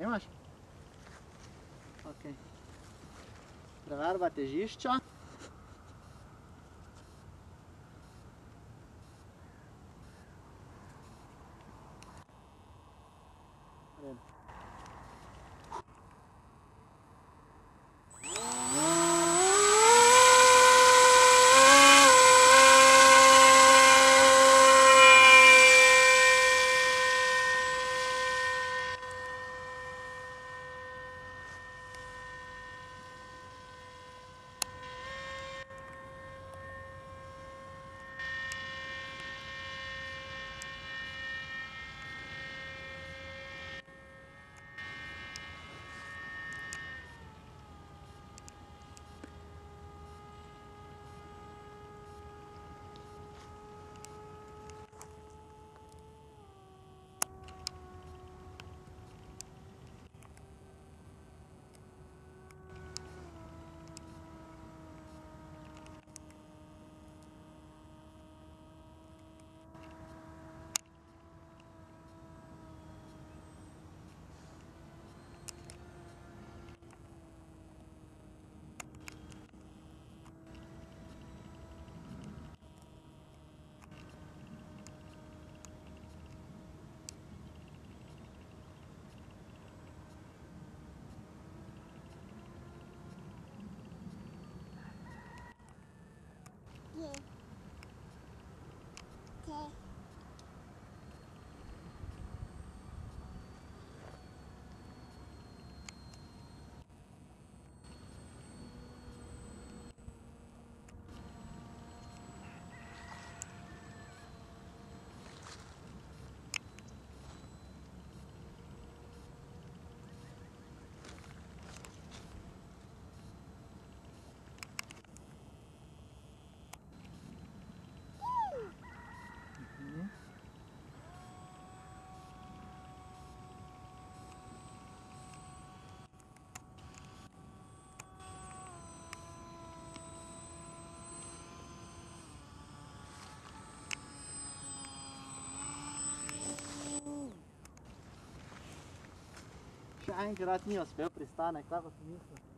Imaš? Ok. Preverba težišča. 네. Še enkrat ni uspel pristanek, tako sem mislil.